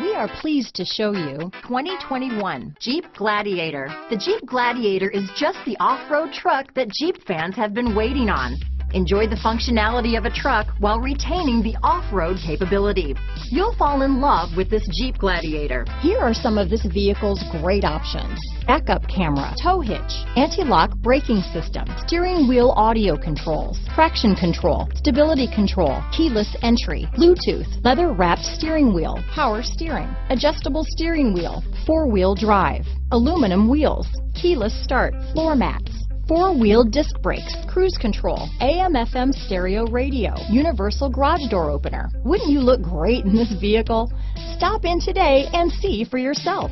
We are pleased to show you 2021 Jeep Gladiator. The Jeep Gladiator is just the off-road truck that Jeep fans have been waiting on. Enjoy the functionality of a truck while retaining the off-road capability. You'll fall in love with this Jeep Gladiator. Here are some of this vehicle's great options. Backup camera, tow hitch, anti-lock braking system, steering wheel audio controls, traction control, stability control, keyless entry, Bluetooth, leather wrapped steering wheel, power steering, adjustable steering wheel, four-wheel drive, aluminum wheels, keyless start, floor mats, four-wheel disc brakes, cruise control, AM FM stereo radio, universal garage door opener. Wouldn't you look great in this vehicle? Stop in today and see for yourself.